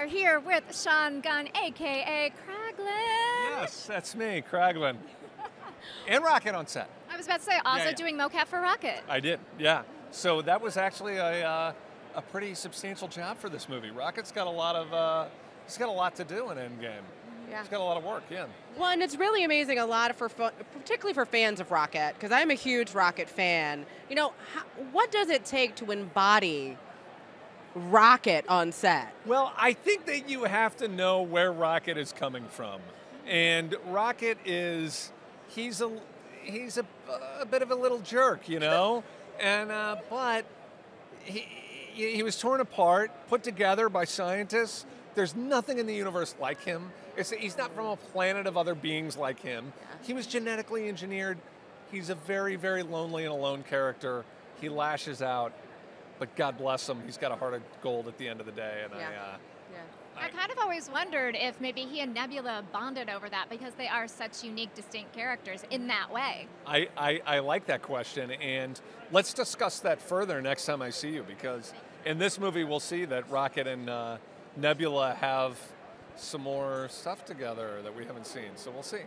are here with Sean Gunn, aka Kraglin. Yes, that's me, Kraglin. and Rocket on set. I was about to say, also yeah. doing mocap for Rocket. I did, yeah. So that was actually a, uh, a pretty substantial job for this movie. Rocket's got a lot of, uh, he's got a lot to do in Endgame. Yeah. He's got a lot of work, yeah. Well, and it's really amazing. A lot of for, particularly for fans of Rocket, because I'm a huge Rocket fan. You know, how, what does it take to embody Rocket on set? Well, I think that you have to know where Rocket is coming from. And Rocket is, he's a, he's a, a bit of a little jerk, you know? and, uh, but he, he was torn apart, put together by scientists. There's nothing in the universe like him. It's, he's not from a planet of other beings like him. He was genetically engineered. He's a very, very lonely and alone character. He lashes out, but God bless him, he's got a heart of gold at the end of the day. And Yeah. I, uh, I kind of always wondered if maybe he and Nebula bonded over that because they are such unique, distinct characters in that way. I, I, I like that question, and let's discuss that further next time I see you because in this movie we'll see that Rocket and uh, Nebula have some more stuff together that we haven't seen. So we'll see.